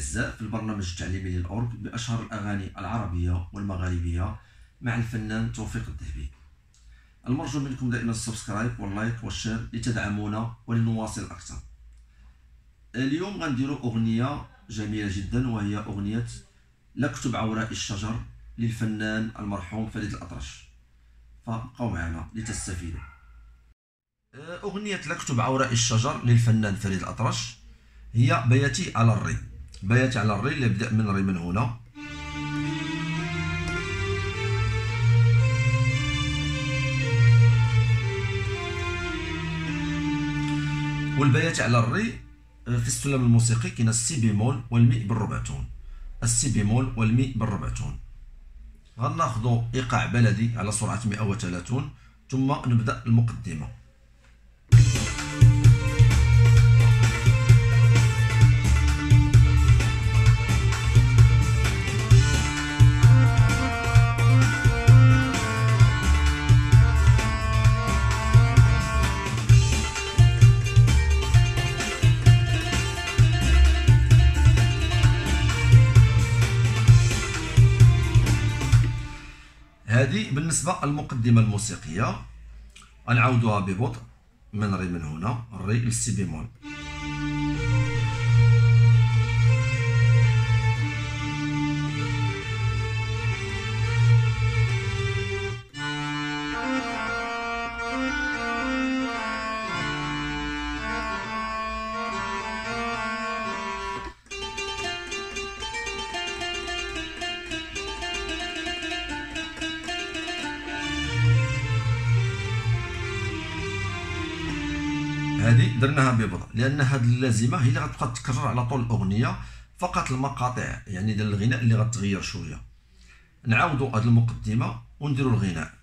الأعزاء في البرنامج التعليمي للأورغ بأشهر الأغاني العربية والمغاربية. مع الفنان توفيق الذهبي. المرجو منكم دائما ال subscribe وال like وال share لتدعمونا ولنواصل أكثر. اليوم غنديروا أغنية جميلة جدا وهي أغنية لكتب ع وراق الشجر للفنان المرحوم فريد الأطرش. فابقوا معنا لتستفيدوا. أغنية لكتب ع وراق الشجر للفنان فريد الأطرش هي بياتي على الري. بياتي على الري اللي يبدأ من ري من هنا. والبياتي على الري في السلم الموسيقي كاين السي بيمول والمي بالربع تون السي بيمول والمي بالربع تون إيقاع بلدي على سرعة 130 ثم نبدأ المقدمة. بالنسبة المقدمة الموسيقية غنعاودوها ببطء من ري من هنا الري للسي بيمول. هذه درناها ببطء لأن هذه اللازمة هي اللي غتبقى تكرر على طول الأغنية فقط المقاطع يعني ديال الغناء اللي غتغير شوية. نعاودوا هذه المقدمة ونديروا الغناء.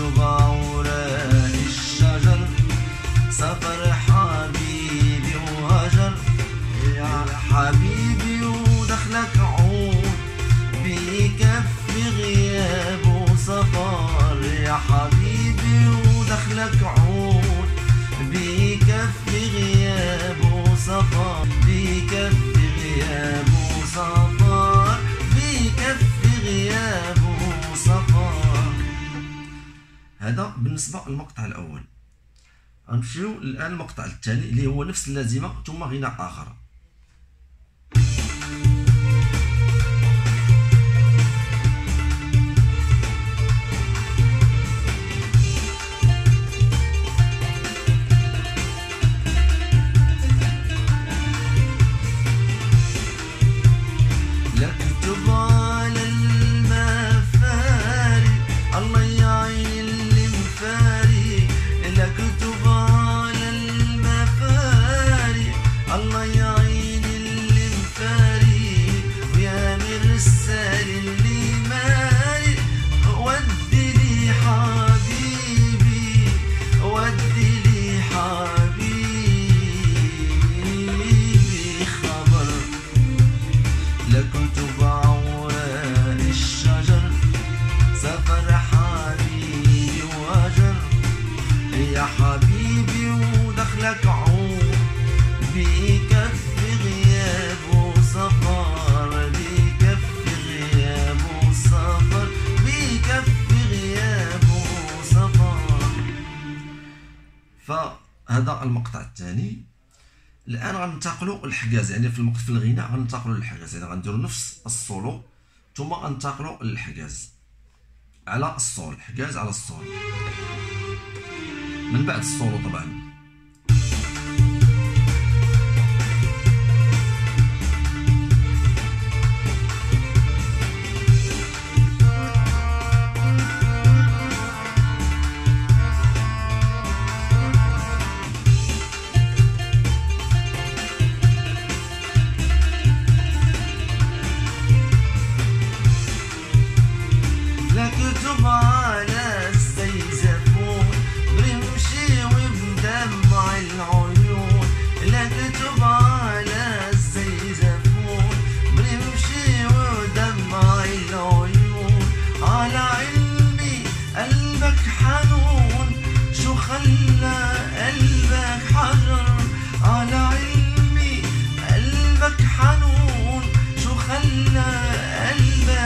Kıvam هذا بالنسبة للمقطع الأول. غنمشيو الآن المقطع الثاني اللي هو نفس اللازمة ثم غناء آخر. لكتب على المفارق. الله حبيبي ودخلك عود. بكف غياب وسفر بكف غياب وسفر بكف غياب وسفر. فهذا المقطع الثاني. الآن غننتقلوا للحجاز يعني في المقطع في الغناء غننتقلوا للحجاز. يعني غنديروا نفس السولو ثم غننتقلوا للحجاز. على الصول حجاز على الصول من بعد السولو طبعا.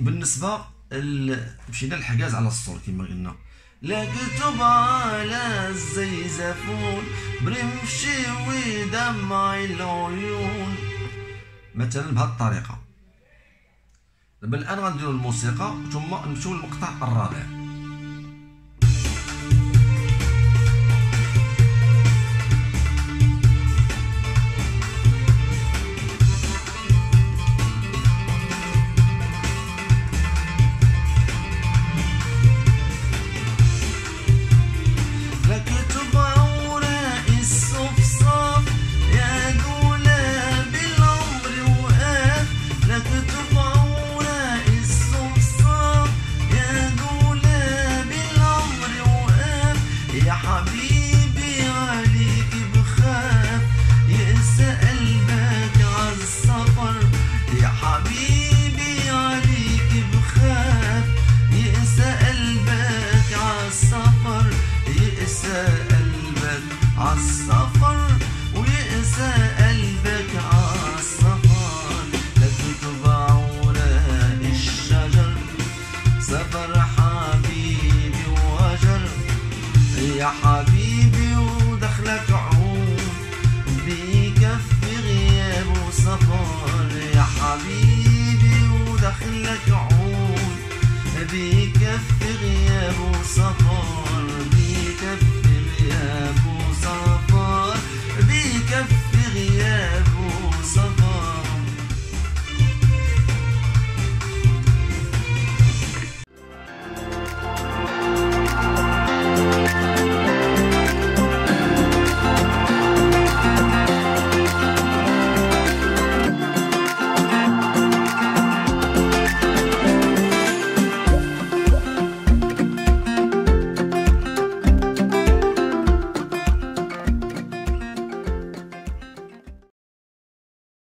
بالنسبة مشينا الحجاز على السور كما قلنا. لا كتب على الزيزفون برمشي ودمع العيون مثلا بهذه الطريقة. دابا الان غنديروا الموسيقى ثم نمشيو للمقطع الرابع. يا